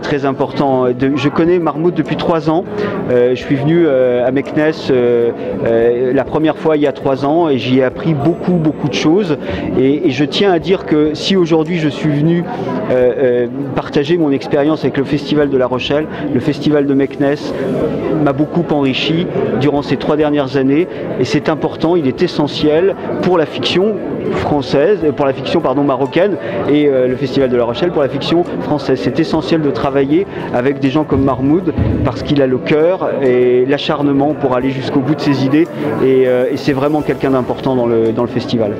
très important. je connais Marmoud depuis trois ans. je suis venu à Meknes la première fois il y a trois ans et j'y ai appris beaucoup, beaucoup de choses. Et, je tiens à dire que si aujourd'hui je suis venu partager mon expérience avec le Festival de La Rochelle, le Festival de Meknes m'a beaucoup enrichi durant ces trois dernières années et c'est important, il est essentiel pour la fiction française, pour la fiction pardon, marocaine et euh, le Festival de La Rochelle pour la fiction française. C'est essentiel de travailler avec des gens comme Marmoud parce qu'il a le cœur et l'acharnement pour aller jusqu'au bout de ses idées et, euh, c'est vraiment quelqu'un d'important dans le festival.